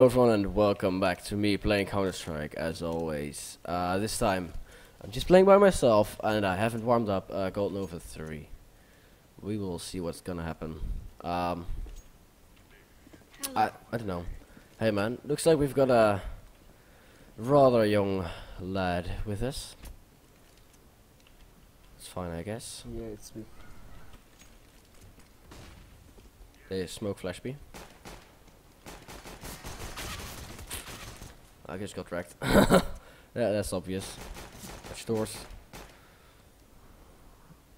Hello everyone and welcome back to me playing Counter-Strike as always. Uh, this time I'm just playing by myself and I haven't warmed up uh, Gold Nova 3. We will see what's gonna happen. Um, I, I don't know. Hey man, looks like we've got a rather young lad with us. It's fine I guess. Yeah, it's me. There's smoke flash B. I just got wrecked. yeah, that's obvious. Watch doors.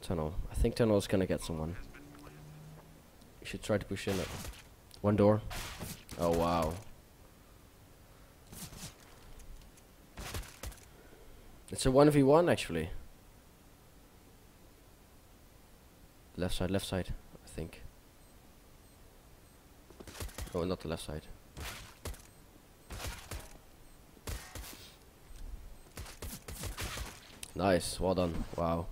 Tunnel. I think tunnel is gonna get someone. You should try to push in it. One door. Oh wow. It's a 1v1 actually. Left side, left side, I think. Oh, not the left side. Nice, well done. Wow.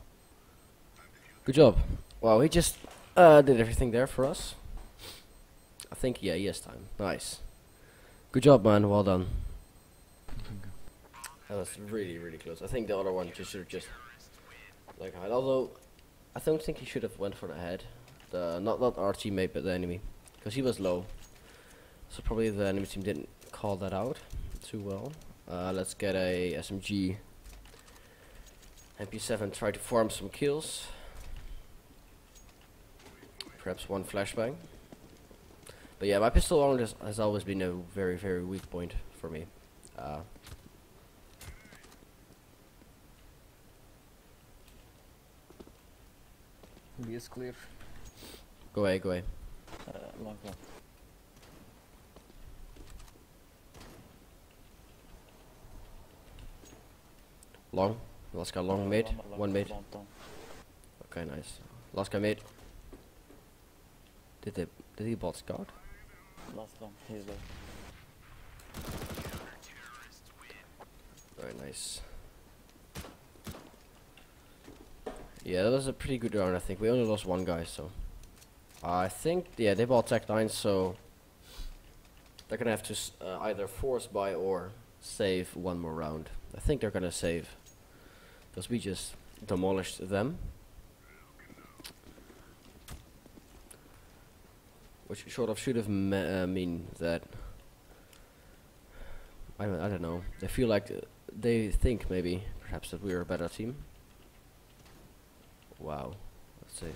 Good job. Wow, he just uh, did everything there for us. I think, yeah, has time. Nice. Good job, man. Well done. That was really, really close. I think the other one just should have just like. Although, I don't think he should have went for the head. The not not our teammate, but the enemy, because he was low. So probably the enemy team didn't call that out too well. Uh, let's get a SMG MP7 try to farm some kills. Perhaps one flashbang. But yeah, my pistol round has, has always been a very, very weak point for me. Uh, B is clear. go away, go away. Uh, long one. Long. Last guy long mid. One mid. Okay, nice. Last guy mid. Did they did he bot scout? Last long. He's there. Very nice. Yeah, that was a pretty good round, I think. We only lost one guy, so. I think, yeah, they bought Tec-9, so. They're gonna have to uh, either force buy or save one more round. I think they're gonna save. Because we just demolished them. Which sort of should have uh, mean that. I don't, I don't know. They feel like uh, they think maybe perhaps that we're a better team. Wow. Let's see.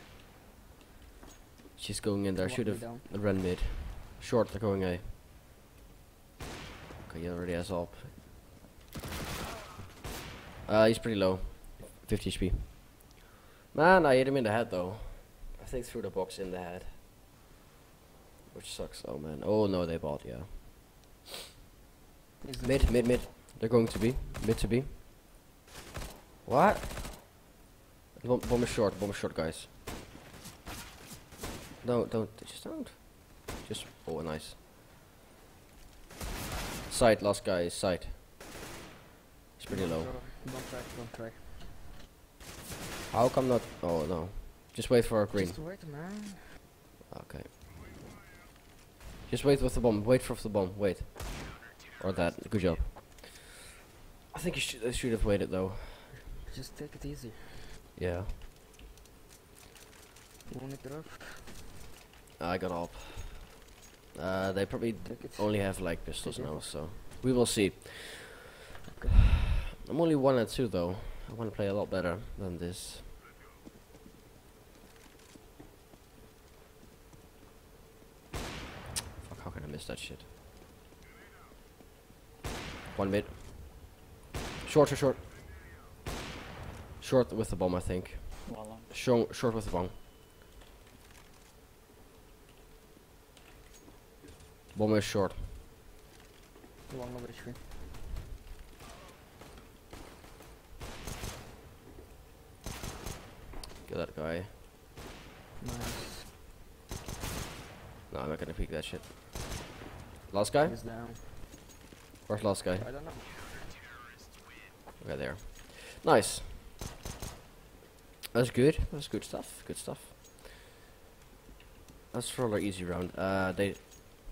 She's going in there. Should have run mid. Short. They're going A. Okay, he already has up. Uh, he's pretty low. 50 HP. Man, I hit him in the head though. I think through the box in the head. Which sucks. Oh man. Oh no, they bought. Yeah. He's Mid, mid, mid. They're going to be. Mid to be. What? Bomb, bomb is short, bomb is short, guys. No, don't. Just don't. Just. Oh, nice. Side, last guy is side. It's pretty low. Don't try, don't try. How come not? Oh, no. Just wait for a green. Just wait, man. Okay. Just wait with the bomb. Wait for the bomb. Wait. Or that. Good job. I think you should. I should have waited though. Just take it easy. Yeah. You want it drop? I got up. Uh, they probably only have like pistols now, so we will see. Okay. I'm only one and two though. I want to play a lot better than this. Fuck! How can I miss that shit? One mid. Short, short, short. Short with the bomb, I think. Short, short with the bomb. Bomb is short. One over. That guy. Nice. No, I'm not gonna peek that shit. Last guy? He's down. Where's last guy? I don't know. Okay, there. Nice. That's good. That's good stuff. Good stuff. That's rather easy round. Uh, they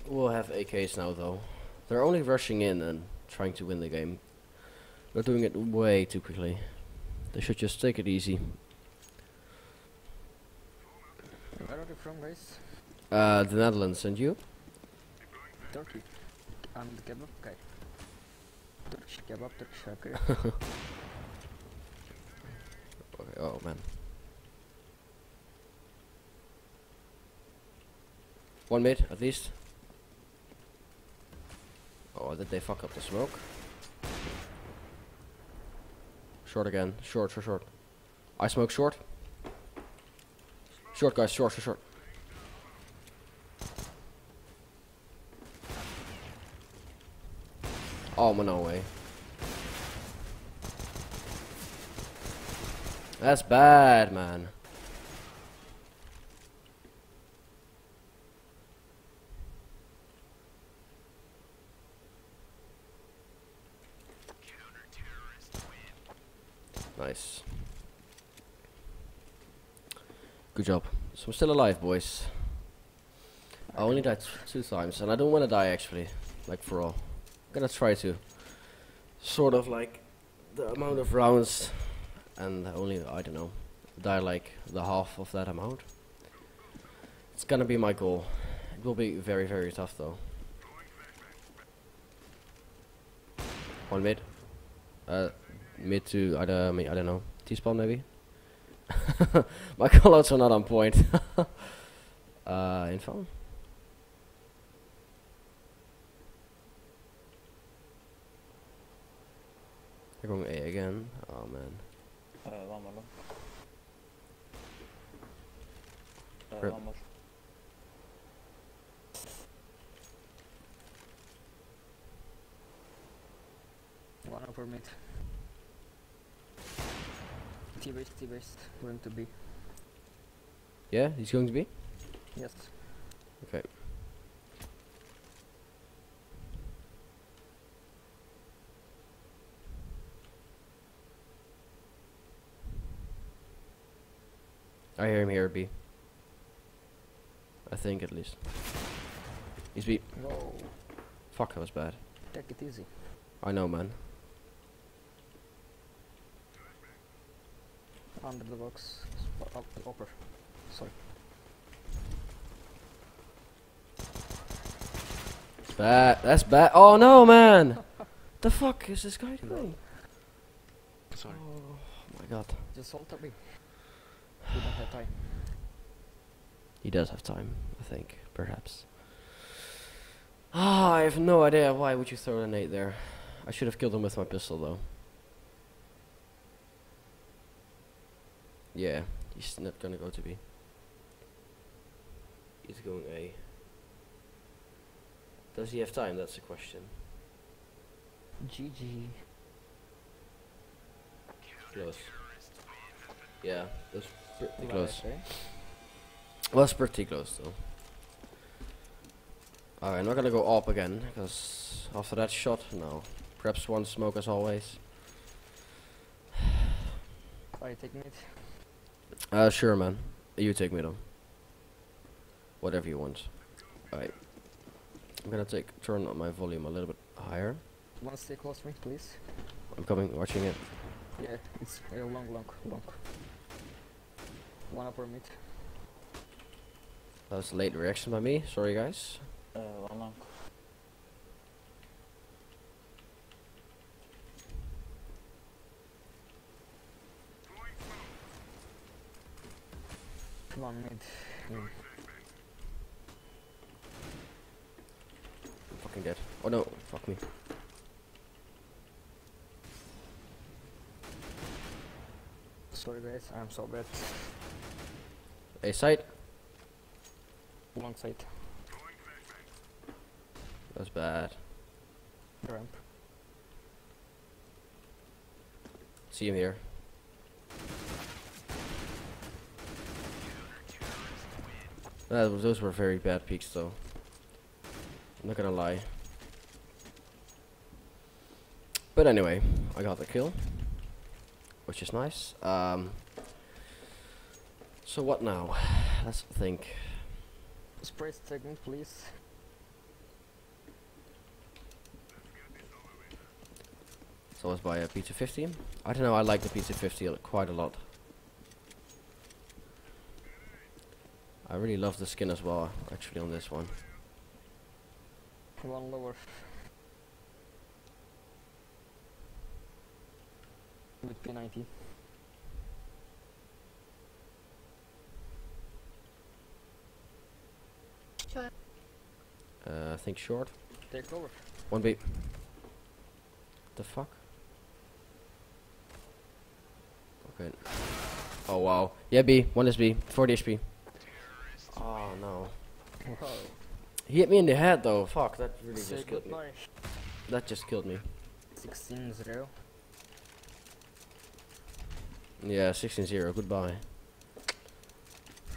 will have AKs now though. They're only rushing in and trying to win the game. They're doing it way too quickly. They should just take it easy. Where are you from, guys? Uh, the Netherlands and you? Turkey. I'm the kebab guy. Turkish kebab, Turkish okay. Okay, oh man. One mid at least. Oh, did they fuck up the smoke? Short again. Short, short, short. I smoke short. Short, guys. Short, short, short. Oh, no way. That's bad, man. Nice. Good job. So I'm still alive, boys. I only died two times, and I don't want to die actually, like for all. I'm gonna try to. Sort of like the amount of rounds, and only I don't know, die like the half of that amount. It's gonna be my goal. It will be very very tough though. One mid. Uh, mid to I don't I don't know T spawn maybe. My callouts are not on point. uh, info. They're going A again. Oh man. Uh, one more. Uh, Rip. one more. One upper mid. T-base, going to be. Yeah, he's going to be. Yes. Okay. I hear him here, B. I think at least. He's B. Whoa. Fuck, that was bad. Take it easy. I know, man. Under the box. Sp- Up, upper. Sorry. Bad. That's bad. Oh no, man. the fuck is this guy doing? Sorry. Oh my god. Just hold up me. We don't have time. He does have time, I think, perhaps. Ah, I have no idea. Why would you throw a nade there? I should have killed him with my pistol, though. Yeah, he's not gonna go to B. He's going A. Does he have time? That's the question. GG. Close. Yeah, that's pretty Live, close. Was pretty close though. Alright, I'm not gonna go up again, because after that shot, no. Perhaps one smoke as always. Are you taking it? Uh, sure man. You take me though. Whatever you want. Alright. I'm gonna take turn on my volume a little bit higher. Wanna stay close to me, please? I'm coming, watching it. Yeah, it's uh, long, long, long. One upper mid. That was a late reaction by me. Sorry guys. Uh, one long. One mid. Mm. I'm fucking dead. Oh no, fuck me. Sorry guys, I'm so bad. A side. Long side. That's bad. Ramp. See him here. That was, those were very bad peaks, though. I'm not gonna lie. But anyway, I got the kill, which is nice. Um, so what now? Let's think. Spray second, please. So let's buy a pizza 50. I don't know, I like the p50 quite a lot. I really love the skin as well, actually, on this one. One lower. With P90. Uh, I think short. Take over. One B. The fuck? Okay. Oh wow. Yeah, B. One is B. 40 HP. Oh no. Wow. He hit me in the head though. Fuck, that really Say just killed me. That just killed me. 16 0. Yeah, 16-0. Goodbye.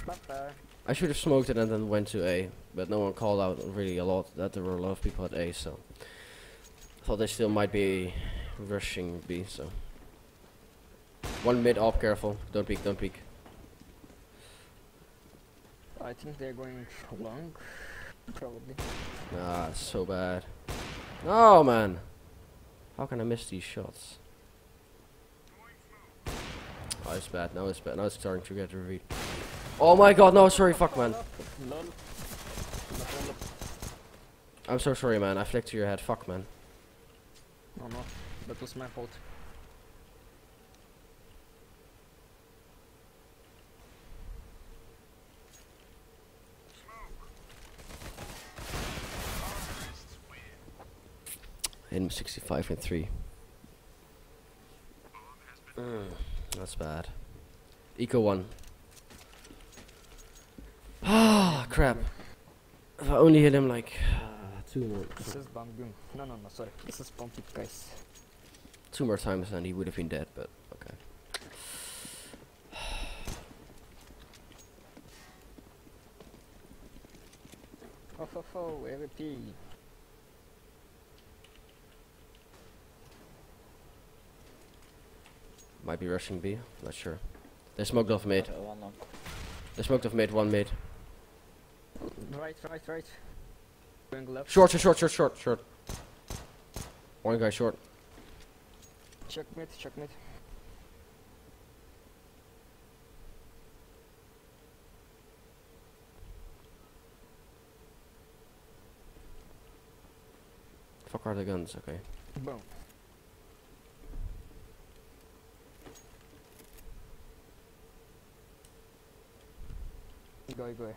Bye bye. I should have smoked it and then went to A, but no one called out really a lot that there were a lot of people at A, so I thought they still might be rushing B. So one mid up, careful. Don't peek, don't peek. I think they're going long. Probably. Ah, so bad. No man, how can I miss these shots? Oh, it's bad. Now it's bad. Now it's starting to get revealed. Oh my god, no, sorry, fuck man. I'm so sorry, man. I flicked to your head. Fuck, man. No, no. That was my fault. In 65 and 3. Mm, that's bad. Eco 1. Ah, crap. If I only hit him like uh, two more, This is bomb boom. No, no, no, sorry. This is bomb guys. two more times and he would have been dead, but okay. Oh, ho, ho, AVP. Might be rushing B, not sure. They smoked off mid. Uh, one long. They smoked off mid, one mid. Right, right, right. Going left. Short, short, short, short, short, short. One guy short. Checkmate, checkmate. Fuck are the guns, okay. Boom. Go, go.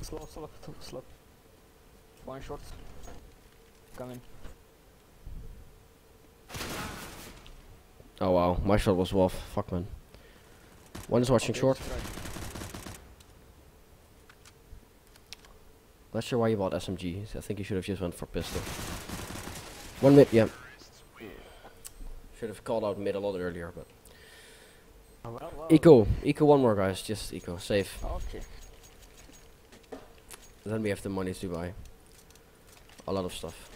Slow, slow, slow, slow. One short. Coming. Oh wow, my shot was off. Fuck man. One is watching short. Not sure why you bought SMG. I think you should have just went for pistol. One mid, yeah. Should have called out mid a lot earlier, but. Eco, eco, one more guys, just eco, safe. Okay. Then we have the money to buy a lot of stuff.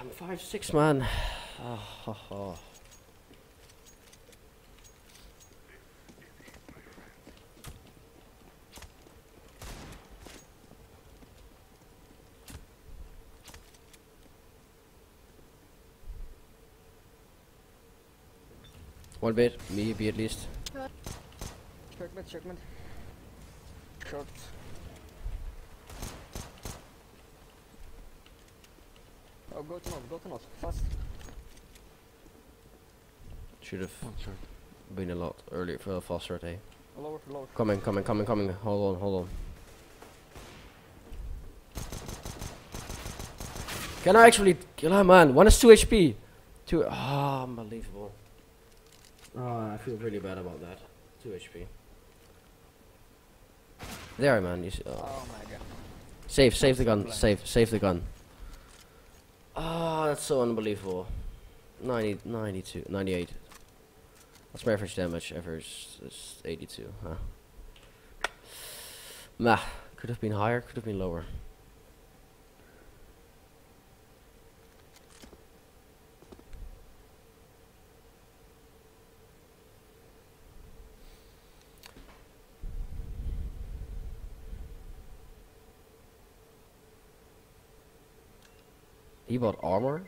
I'm five six man. Ah, ha, ha. One bit, me be at least. Checkmate, checkmate. Short. Oh, go to north, go to north. Fast. Should have One been a lot earlier for a faster day. Lower, lower. Coming, coming, coming, coming. Hold on, hold on. Can I actually kill him, man? One is 2 HP. 2. Ah, unbelievable. Oh, I feel really bad about that. 2 HP. There, man. You see, oh. Oh my god. Save, save the gun. Blind. Save, save the gun. Ah, that's so unbelievable. 90, 92, 98. That's my average damage. Average is 82. Huh. Nah, could have been higher, could have been lower. He bought armor?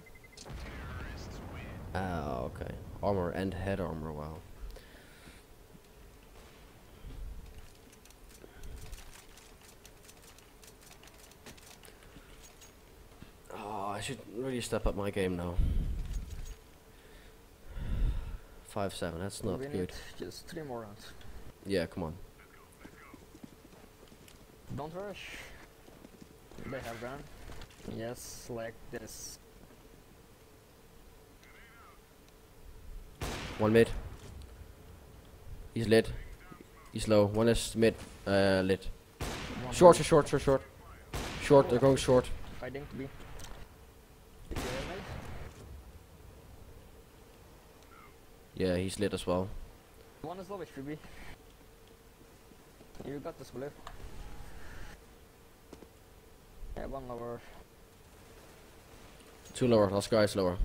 Ah, okay. Armor and head armor, wow. Oh, I should really step up my game now. 5-7, that's not we good. just three more rounds. Yeah, come on. Don't rush. They have gun. Yes, like this. One mid. He's lit. He's low. One is mid. Uh, lit. One Short, short, short, short. Short, they're going short. Fighting to be. Did you hear me? Yeah, he's lit as well. One is low HPB. You got this blue. Yeah, one lower. Two lower, last guy is lower.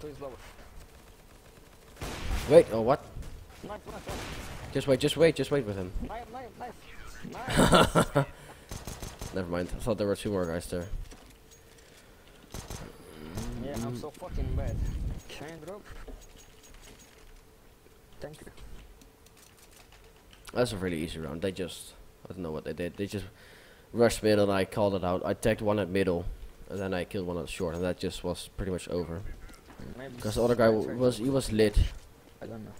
Two is lower. Wait, oh what? Knife, knife, knife. Just wait, just wait, just wait with him. Never mind, I thought there were two more guys there. yeah, I'm so fucking bad. Can I drop? Thank you. That's a really easy round. They just, I don't know what they did. They just rushed mid and I called it out. I tagged one at middle, and then I killed one at short, and that just was pretty much over. Because the other guy try- w- try was, he was lit. I don't know.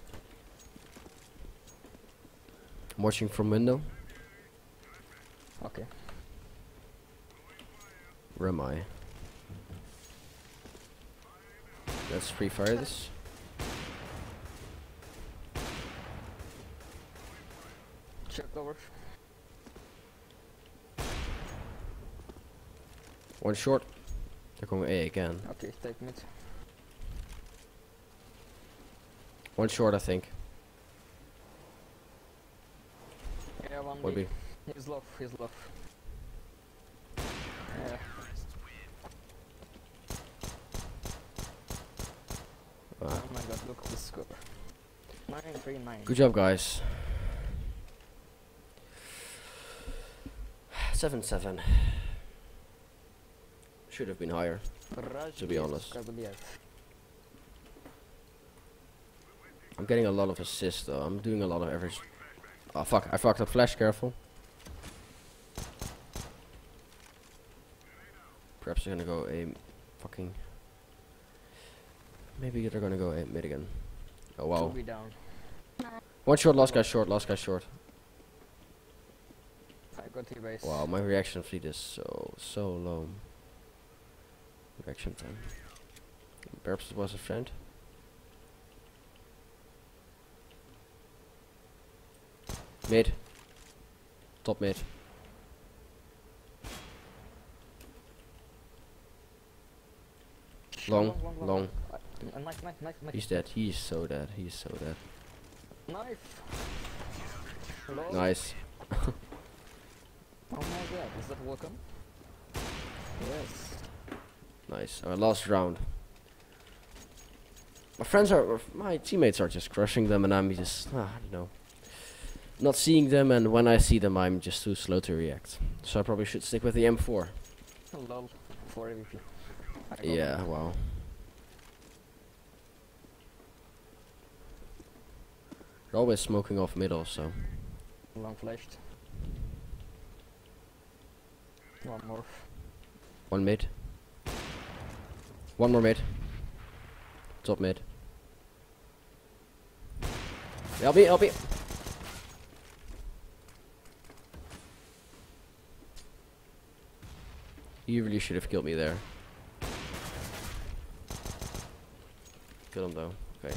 I'm watching from window. Okay. Where am I? Let's free fire this. Check over. One short. They're going A again. Okay, take mid. One short, I think. Yeah, one Would be. He's low, he's low. Yeah. Ah. Oh my god, look at the score. 9 3 9. Good job, guys. Seven seven. Should have been higher. to be honest. I'm getting a lot of assists though. I'm doing a lot of average. Oh fuck! I fucked up. Flash, careful. Perhaps they're gonna go a fucking. Maybe they're gonna go a mid again. Oh wow. One short, last guy short, last guy short. I got base. Wow, my reaction fleet is so, so low. Reaction time. Perhaps it was a friend. Mid. Top mid. long, long. Uh, uh, knife, knife, knife, knife. He's dead. He's so dead. He's so dead. Knife. Hello? Nice. Oh my god, is that welcome? Yes. Nice. Our last round. My friends are, my teammates are just crushing them, and I'm just, ah, I don't know, not seeing them. And when I see them, I'm just too slow to react. So I probably should stick with the M4. Lol. For MVP. I got Yeah. Wow. They're always smoking off middle, so Long flashed. One more. one mid. One more mid. Top mid. LB, LB. You really should have killed me there. Kill him though. Okay.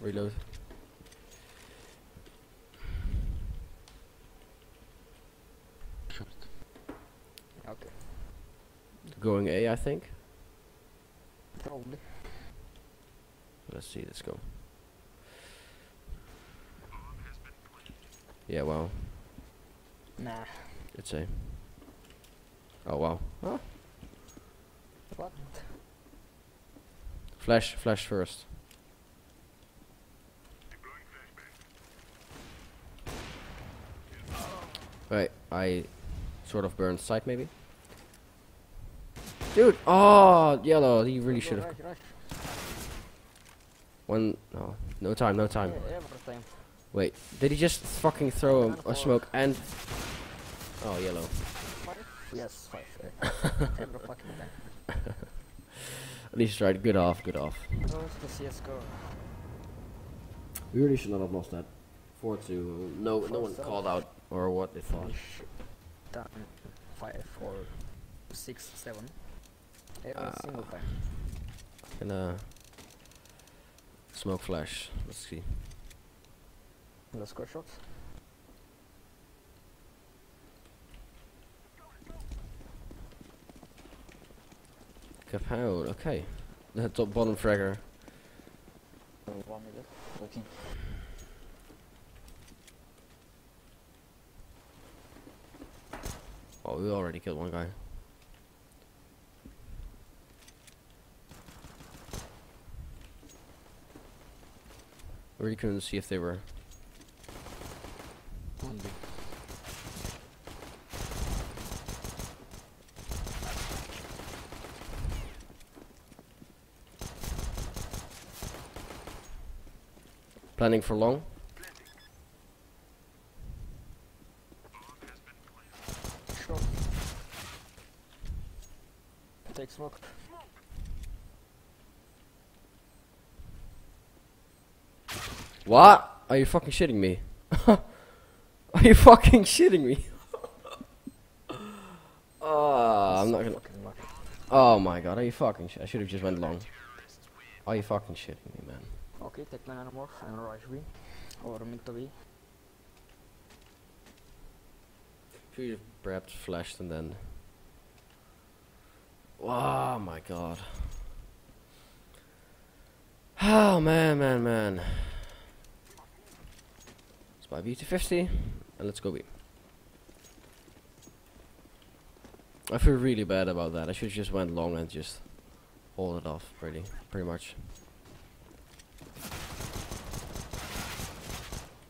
Reload. Okay. Going A, I think. Probably. Let's see, let's go. Yeah, wow. Nah. It's A. Oh, wow. Huh? What? Flash, flash first. Right, I sort of burned sight maybe. Dude, oh yellow, he really should have. rush, rush. One, no, no time, no time. Yeah, every time. Wait, did he just fucking throw a, a smoke and? Oh yellow. Five? Yes, five. every fucking time. At least tried. Good off, good off. Close the CSGO. We really should not have lost that. Four two. No, no one called out or what they thought. Finish down five or six, seven. Every Ah. single time. Gonna smoke flash. Let's see. Let's go shots. Kapow. Okay. The top bottom fragger. Uh, one minute. Looking. Oh, we already killed one guy. Really couldn't see if they were. Planning for long. Shot. Take smoke. What? Are you fucking shitting me? Are you fucking shitting me? oh, I'm not gonna. Oh my god, are you fucking? Sh- I should have just went long. Are you fucking shitting me, man? Okay, take nine more and rush B. Or mid to B. Should you perhaps flashed and then? Oh my god. Oh man, man, man. Buy B to 50 and let's go B. I feel really bad about that. I should just went long and just hold it off, pretty, pretty much.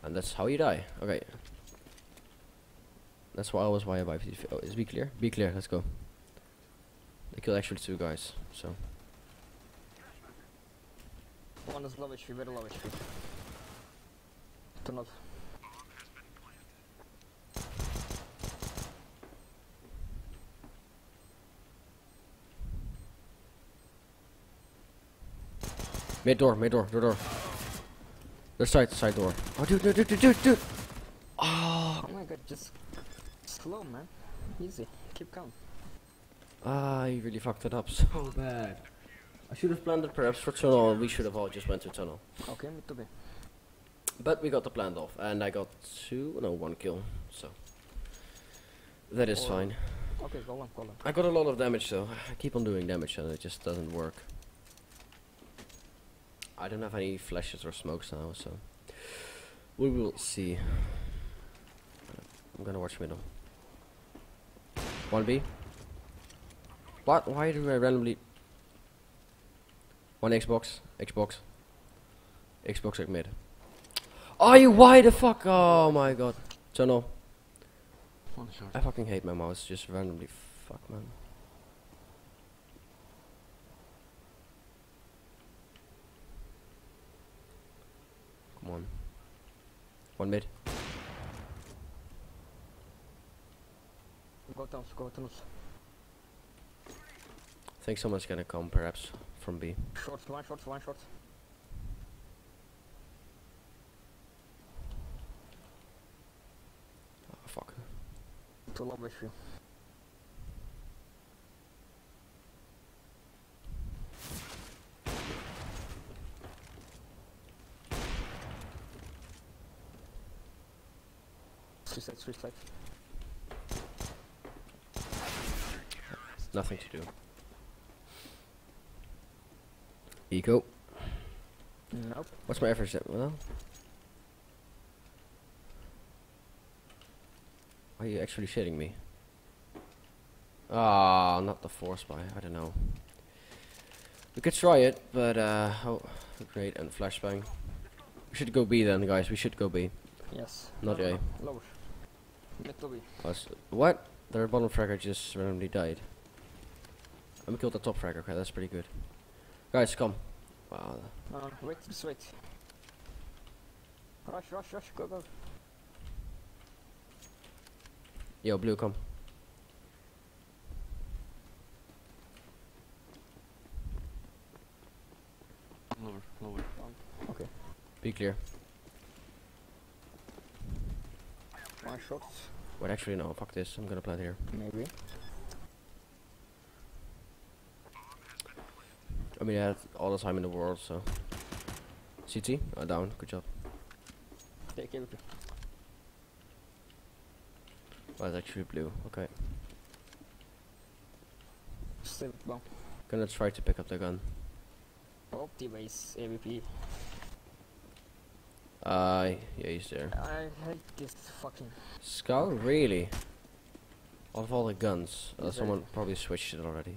And that's how you die. Okay. That's why I was why I buy p Oh, is clear? Be clear, let's go. They killed actually two guys, so. One is low HP, low HP. Do not. Mid door, mid door, door, door. Their side, side door. Oh, dude, dude, dude, dude, dude, dude. Oh, Oh my god, just slow man. Easy. Keep calm. ah, he really fucked it up so bad. I should have planned it perhaps for tunnel, and we should have all just went to tunnel. Okay, to B. But we got the planned off, and I got two, no, one kill, so. That is Or- fine. Okay, go on, go on. I got a lot of damage though. I keep on doing damage and it just doesn't work. I don't have any flashes or smokes now, so we will see. I'm gonna watch middle. One B. What? Why do I randomly? One Xbox, Xbox, Xbox like mid. Are you? Why the fuck? Oh my god. Tunnel. I fucking hate my mouse. Just randomly. Fuck man. Come on. One mid. Go down, go down. think someone's gonna come perhaps from B. Short, one short, one short. Oh, ah, fuck. Too low HP. Three sides, three sides. Nothing to do. Eco. Nope. What's my average? at- Well. Are you actually shitting me? Ah, not the force spy. I don't know. We could try it, but uh, oh, great and flashbang. We should go B then, guys. We should go B. Yes. Not A. Mid lobby. Us- what? Their bottom fragger just randomly died. I'm killed the top fragger. Okay, that's pretty good. Guys, come. Wow. Uh, wait, just wait. Rush, rush, rush, go, go. Yo, blue, come. Lower, lower. Okay. Be clear. One shot, Wait, actually, no. Fuck this. I'm gonna plant here. maybe. I mean, I had all the time in the world, so. CT? Oh, down. Good job. Take everything. Oh, well, it's actually blue. Okay. Still bomb. Gonna try to pick up the gun. Oh, T-base, AVP. Uh, yeah, he's there. I hate this fucking... Scout? Really? Out of all the guns, uh, someone probably switched it already.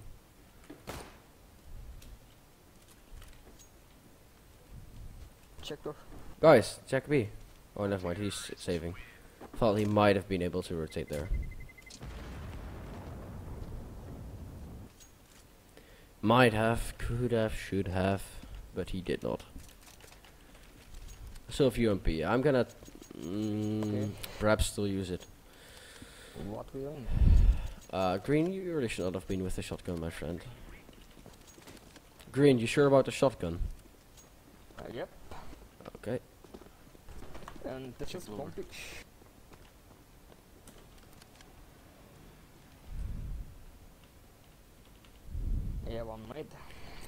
Check door. Guys, check B. Oh, never mind. He's saving. Thought he might have been able to rotate there. Might have, could have, should have, but he did not. So if UMP, I'm gonna mm, Okay. perhaps still use it. What we doing? Uh, Green, you really should not have been with the shotgun, my friend. Green, you sure about the shotgun? Uh, yep. Okay. And the just lower. bomb pitch. Yeah, one mid.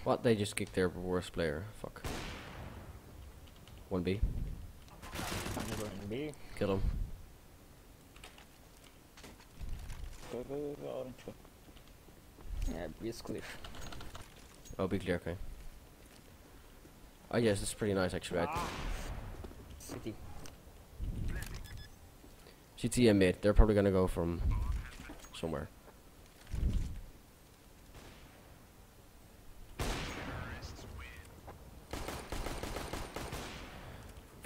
What? They just kicked their worst player. Fuck. 1B. I'm going B. Kill him. Go, go, go, go, orange. Yeah, B is clear. Oh, be clear, okay. Oh yes, this is pretty nice actually. Right? Ah. City. CT and mid, they're probably gonna go from somewhere.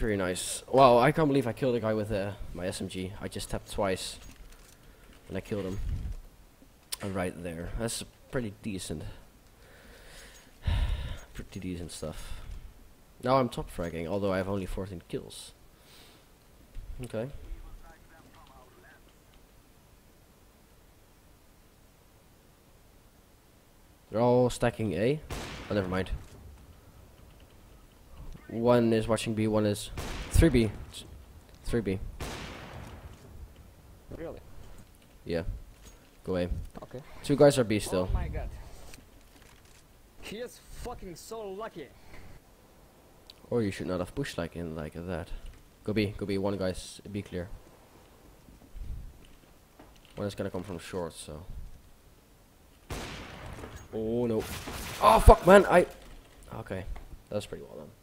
Very nice. Wow, I can't believe I killed a guy with uh, my SMG. I just tapped twice, and I killed him. Right there. That's pretty decent. pretty decent stuff. Now I'm top fragging, although I have only 14 kills. Okay. They're all stacking A. Oh, never mind. One is watching B, one is 3B. 3B. Really? Yeah. Go away. Okay. Two guys are B still. Oh my god. He is fucking so lucky. Or you should not have pushed like in like that. Go B, go B, one guy's B clear. One is gonna come from short, so. Oh no. Oh fuck man, I Okay. That's pretty well done.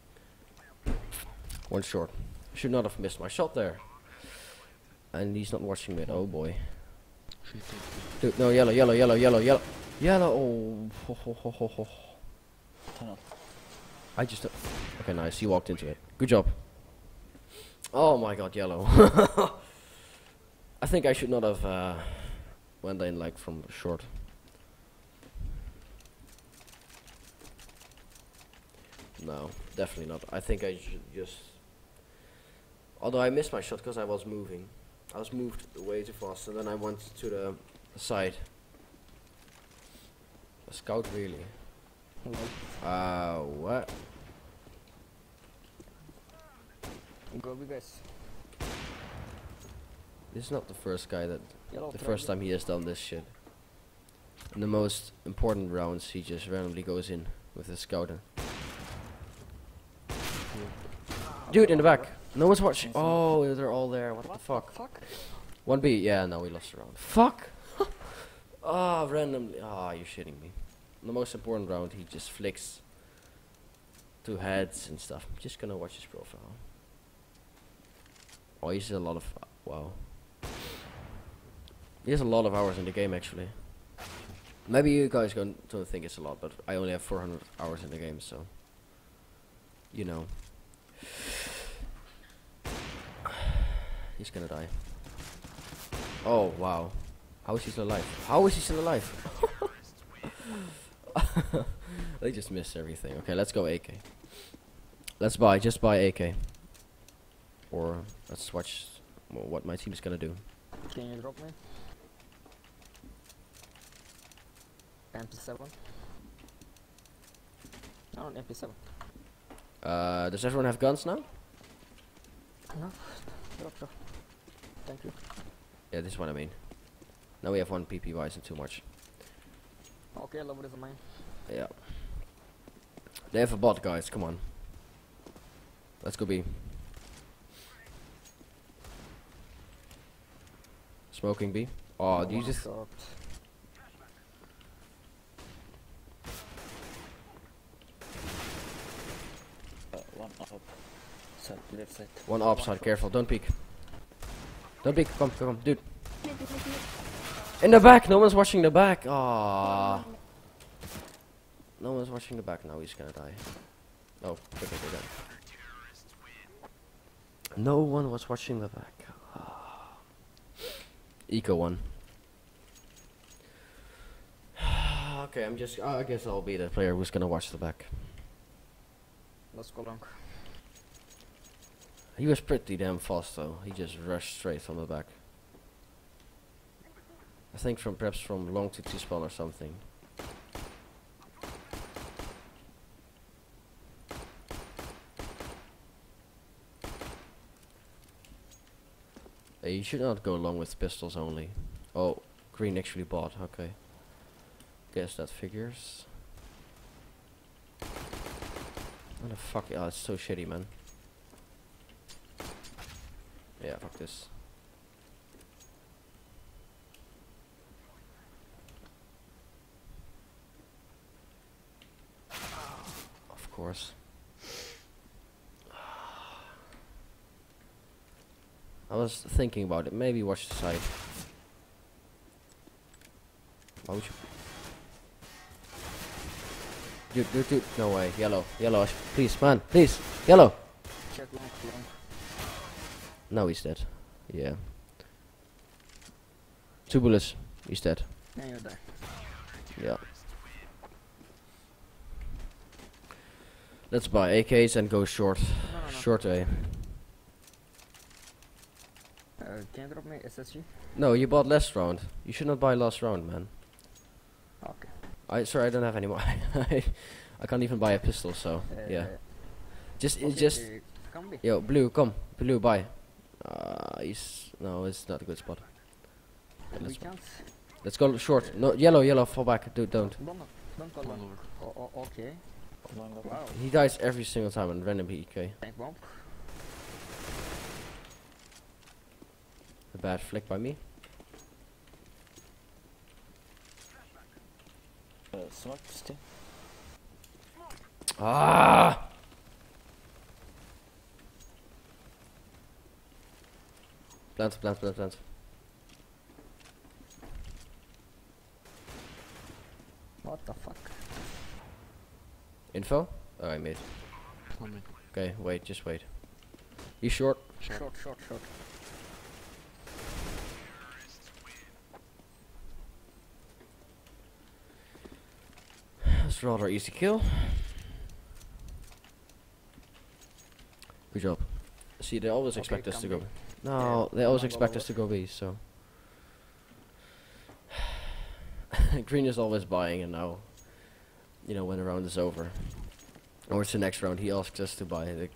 One short. Should not have missed my shot there. And he's not watching mid, oh boy. Dude, no, yellow, yellow, yellow, yellow, yellow. Yellow, oh. Ho, ho, ho, ho, ho. Tunnel. I just. Okay, nice. You walked into it. Good job. Oh my god, yellow. I think I should not have uh, went in like from short. No, definitely not. I think I should just. Although I missed my shot because I was moving. I was moved way too fast, and then I went to the side. A scout, really? Hello. Uh, what? Go B guys. This is not the first guy that Yellow the first time he has done this shit. In the most important rounds, he just randomly goes in with his scouter. Dude, in the back. No one's watching. Oh, they're all there. What, the fuck? Fuck. One B. Yeah, no, we lost the round. Fuck. Ah, randomly. Ah, you're shitting me. The most important round, he just flicks two heads and stuff. I'm just gonna watch his profile. Oh, he's a lot of. Wow. He has a lot of hours in the game, actually. Maybe you guys don't, don't think it's a lot, but I only have 400 hours in the game, so. You know. He's gonna die. Oh wow. How is he still alive? How is he still alive? they just missed everything. Okay, let's go AK. Let's buy, just buy AK. Or let's watch what my team is gonna do. Can you drop me? MP7. No, an MP7. Uh, does everyone have guns now? No, drop, drop. Thank you. Yeah, this is what I mean. Now we have one PP wise and too much. Okay, lower is mine. Yeah. They have a bot, guys. Come on. Let's go B. Smoking B. Oh, do you just? shot. Uh, one up. Side, left side. One upside. Careful. Don't peek. Don't peek. Come, come, dude. In the back. No one's watching the back. Ah. No one's watching the back now. He's gonna die. Oh, okay, okay. No one was watching the back. Eco one. okay, I'm just. I guess I'll be the player who's gonna watch the back. Let's go long. He was pretty damn fast though. He just rushed straight from the back. I think from perhaps from long to T spawn or something. You should not go along with pistols only. Oh, green actually bought. Okay. Guess that figures. What the fuck? Oh, it's so shitty, man. Yeah, fuck this. Of course. I was thinking about it. Maybe watch the side. Why would you? Dude, dude, dude. No way. Yellow. Yellow. Please, man. Please. Yellow. Check long, long. No, he's dead. Yeah. Two bullets. He's dead. And you die. Yeah. Let's buy AKs and go short. No, no, no. Short A. Uh, can you drop me SSG? No, you bought last round. You should not buy last round, man. Okay. I sorry, I don't have any more. I I can't even buy a pistol, so yeah. Uh, Just okay, just yo blue, come blue, buy. Uh, he's no, it's not a good spot. Let's- Let's go short. No, yellow, yellow, fall back. Dude, don't. Don't, don't go One long. lower. Oh, oh, okay. Wow. He dies every single time on random PK. Tank bomb. A bad flick by me. Uh, smoke still. Ah! Plant, plant, plant, plant. What the fuck? Info? Oh, I made. One. Okay, wait, just wait. You short? Short. Short, short, short. That's rather easy kill. Good job. See, they always Okay, expect us to come go. No, they always expect us to go B, so. Green is always buying, and now, you know, when the round is over, or it's the next round, he asks us to buy. The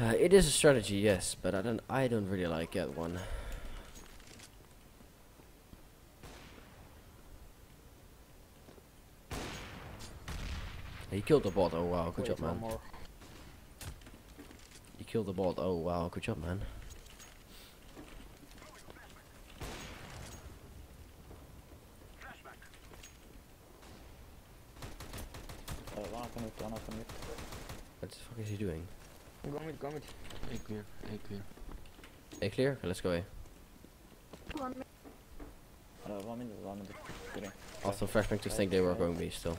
uh, it is a strategy, yes, but I don't. I don't really like that one. He killed the bot. Oh wow, good Wait, job, man. more. You killed the bot. Oh wow, good job, man. One up one up. What the fuck is he doing? Go mid, go mid. A clear. A clear. A clear? Okay, let's go A. Uh, one minute, one minute. Green. Also, freshman to think they were going B still.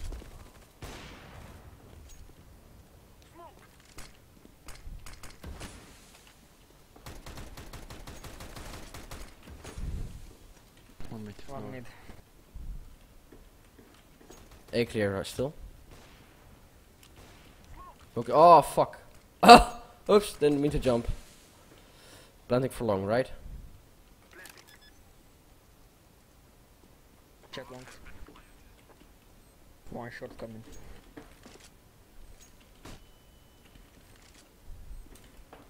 Clear uh, still. Okay. Oh fuck. Ah! Oops, didn't mean to jump. Planting for long, right? Check long. One short coming.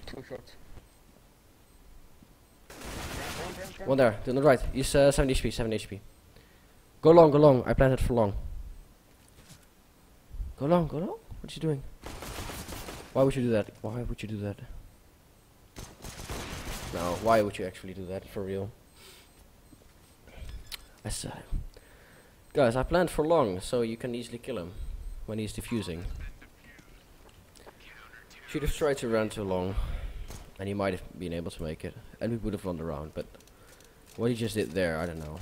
Two shorts. One there, to the right. He's uh, 7 HP, 7 HP. Go long, go long. I planted for long. Go long, go long. What are you doing? Why would you do that? Why would you do that? No, why would you actually do that for real? I said, guys, I planned for long, so you can easily kill him when he's defusing. Should have tried to run too long, and he might have been able to make it, and we would have won the round. But what he just did there, I don't know.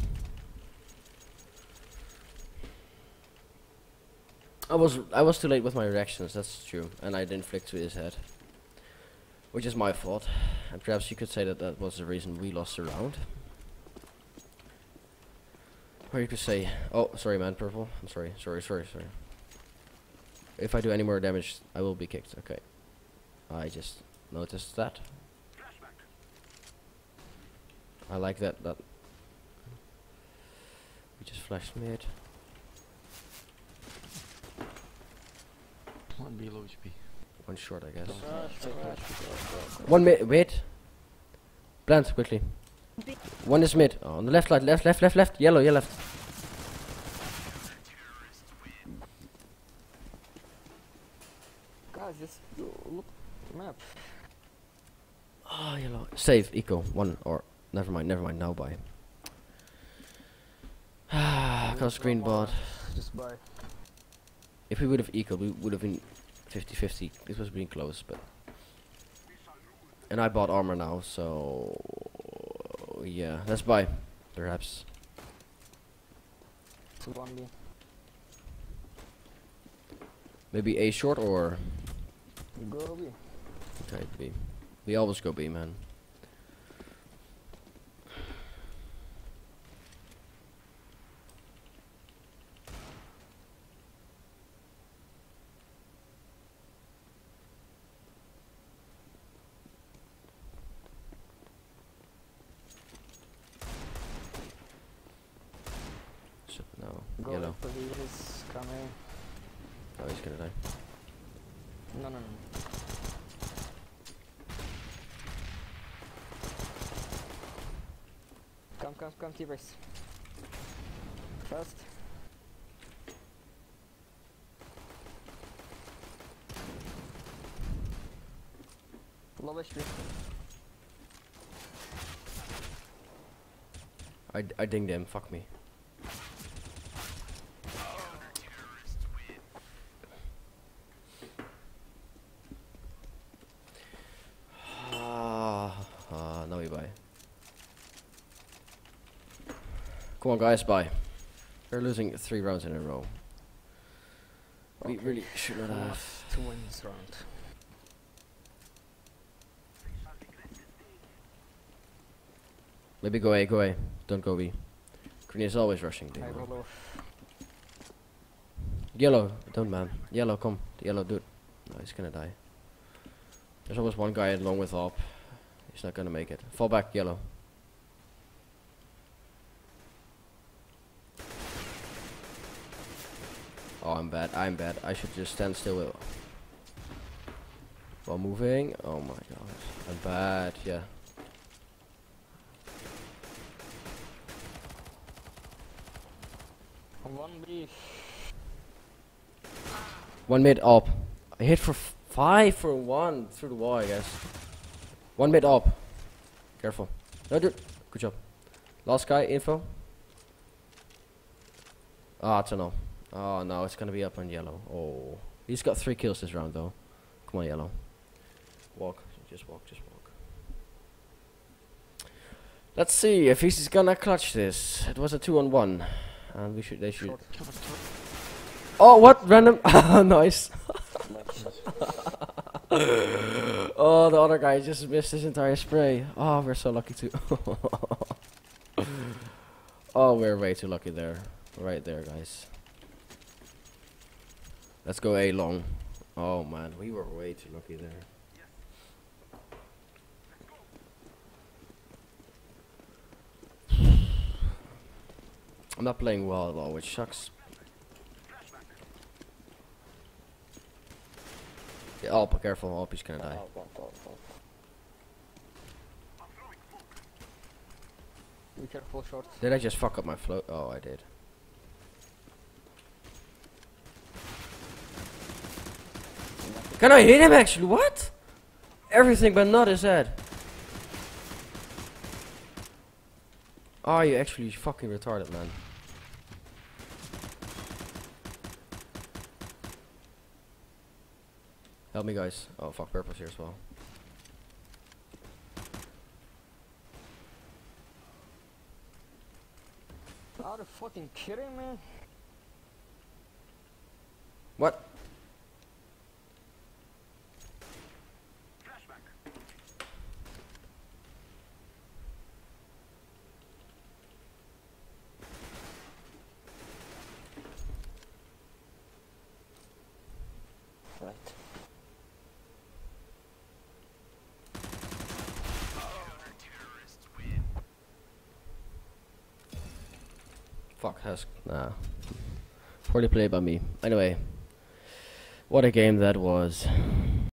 I was I was too late with my reactions. That's true, and I didn't flick to his head, which is my fault. And perhaps you could say that that was the reason we lost the round. Or you could say, "Oh, sorry, man, purple. I'm sorry, sorry, sorry, sorry." If I do any more damage, I will be kicked. Okay. I just noticed that. I like that. That we just flashed mid. One below HP. One short, I guess. Don't Rush, rush. One mid. Wait. Plant quickly. One is mid. Oh, on the left, light, left, left, left, left. Yellow, yellow, left. Guys, just look map. Oh, yellow. Save. Eco. One or never mind. Never mind. Now buy. Ah, cause green bot. Just buy. If we would have equal, we would have been 50-50. This was being close, but. And I bought armor now, so yeah. Let's buy, perhaps. To one B. Maybe a short or You Go B. okay B. We always go B, man. So, no, Yellow. is coming. Oh, he's gonna die. No, no, no. Come, come, come, T-Rex. Fast. Low HP. I, I dinged him, fuck me. Ah, ah, now we buy. Come on, guys, Bye. We're losing three rounds in a row. We really should not have. To win this round. Maybe go A, go A. Don't go B. Green is always rushing. I roll. Yellow, don't man. Yellow, come. The Yellow, dude. No, he's gonna die. There's always one guy along with AWP. He's not gonna make it. Fall back, yellow. Oh, I'm bad. I'm bad. I should just stand still while- moving. Oh my god. I'm bad. Yeah. One B. One mid AWP. I hit for five for one through the wall, I guess. One mid up. Careful. No, dude. Good job. Last guy, info. Ah, tunnel. Oh no, it's gonna be up on yellow. Oh, he's got three kills this round though. Come on, yellow. Walk. Just walk. Just walk. Let's see if he's gonna clutch this. It was a two on one, and we should. They should. Oh, what? Random. Oh, nice. oh, the other guy just missed his entire spray. Oh, we're so lucky too. Oh, we're way too lucky there. Right there, guys. Let's go A long. Oh man, we were way too lucky there. I'm not playing well at all, which sucks. Yeah, oh, be careful, Alpi's gonna die. Oh. Be careful, short. Did I just fuck up my float? Oh, I did. Can I hit him actually? What? Everything but not his head. Are you actually fucking retarded, man? Help me, guys. Oh, fuck, purple's here as well. Are you fucking kidding me? What? Right. Fuck, has nah. Poorly played by me. Anyway, what a game that was.